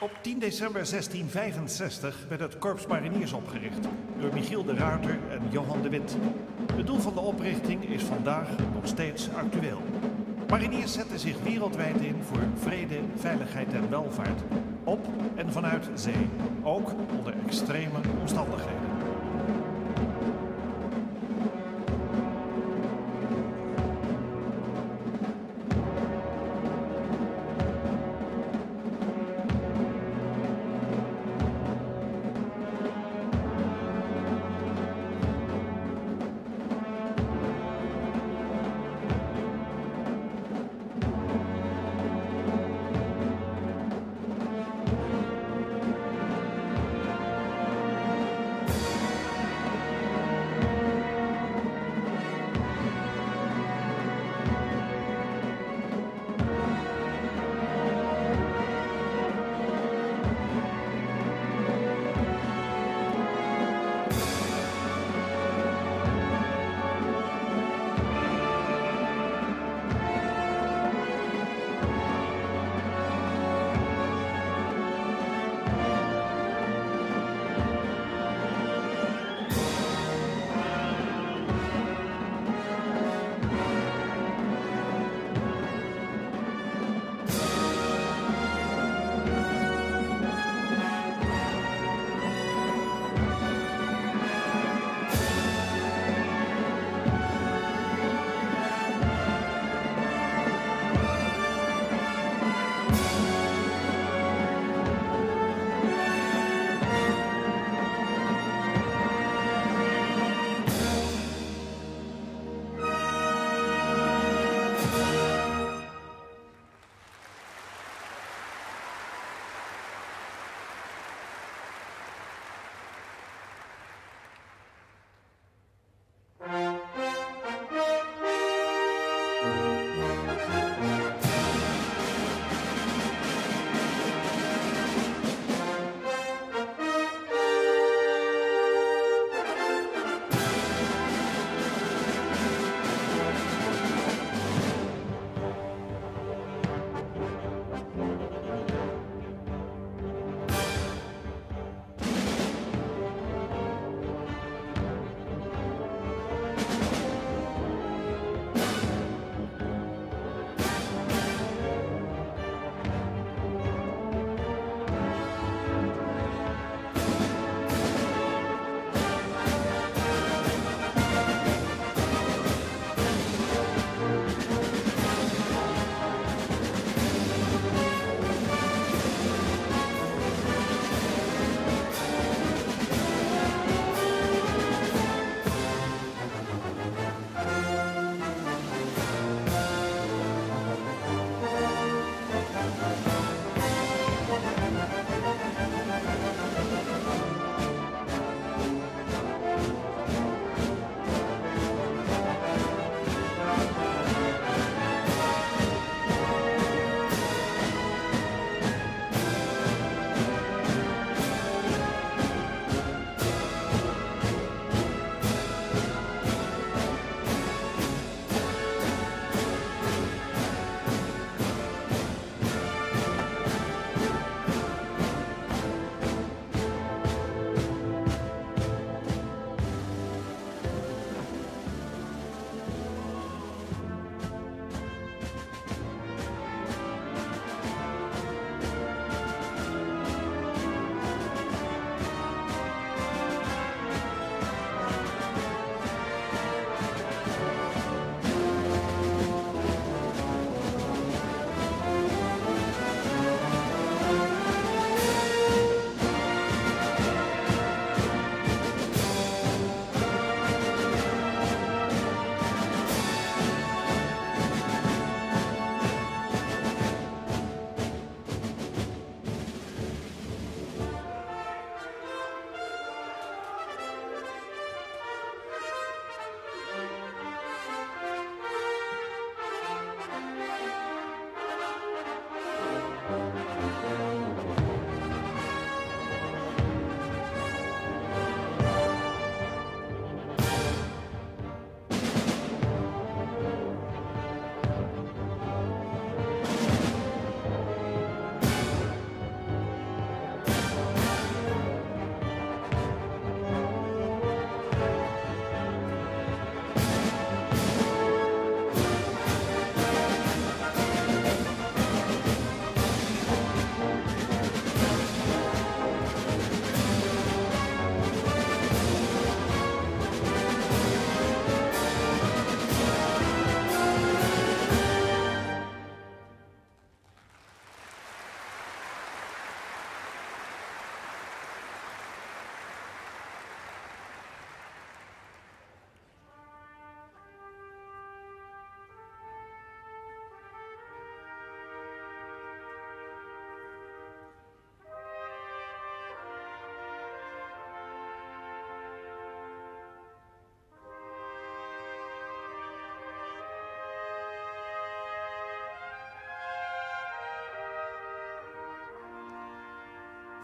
Op 10 december 1665 werd het Korps Mariniers opgericht door Michiel de Ruiter en Johan de Witt. Het doel van de oprichting is vandaag nog steeds actueel. Mariniers zetten zich wereldwijd in voor vrede, veiligheid en welvaart. Op en vanuit zee, ook onder extreme omstandigheden.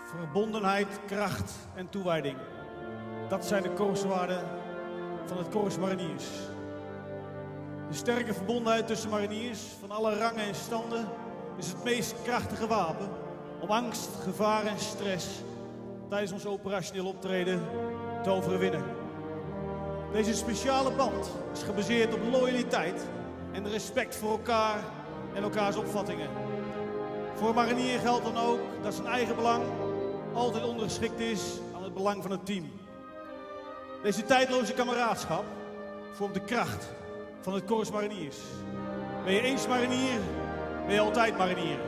Verbondenheid, kracht en toewijding. Dat zijn de korpswaarden van het Korps Mariniers. De sterke verbondenheid tussen mariniers van alle rangen en standen is het meest krachtige wapen om angst, gevaar en stress tijdens ons operationeel optreden te overwinnen. Deze speciale band is gebaseerd op loyaliteit en respect voor elkaar en elkaars opvattingen. Voor een marinier geldt dan ook dat zijn eigen belang altijd ondergeschikt is aan het belang van het team. Deze tijdloze kameraadschap vormt de kracht van het Korps Mariniers. Ben je eens marinier, ben je altijd marinier.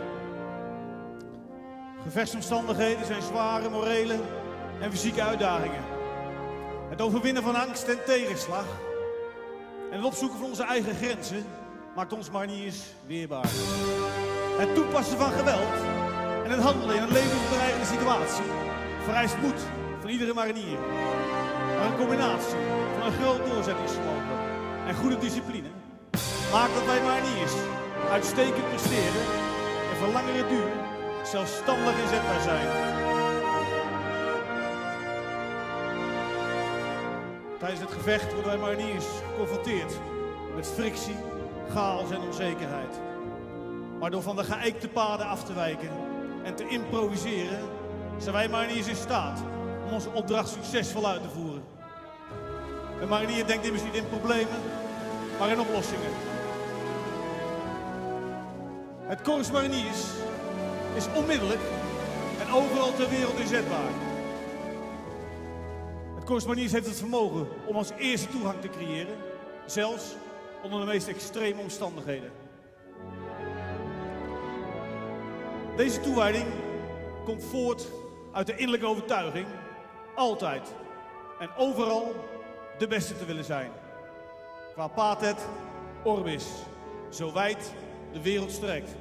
Gevechtsomstandigheden zijn zware morele en fysieke uitdagingen. Het overwinnen van angst en tegenslag en het opzoeken van onze eigen grenzen maakt ons mariniers weerbaar. Het toepassen van geweld en het handelen in een levensbedreigende situatie vereist moed van iedere marinier. Maar een combinatie van een groot doorzettingsvermogen en goede discipline maakt dat wij mariniers uitstekend presteren en voor langere duur zelfstandig inzetbaar zijn. Tijdens het gevecht worden wij mariniers geconfronteerd met frictie, chaos en onzekerheid. Maar door van de geëikte paden af te wijken en te improviseren, zijn wij mariniers in staat om onze opdracht succesvol uit te voeren. Een marinier denkt immers niet in problemen, maar in oplossingen. Het Korps Mariniers is onmiddellijk en overal ter wereld inzetbaar. Het Korps Mariniers heeft het vermogen om als eerste toegang te creëren, zelfs onder de meest extreme omstandigheden. Deze toewijding komt voort uit de innerlijke overtuiging altijd en overal de beste te willen zijn. Qua patet orbis, zo wijd de wereld strekt.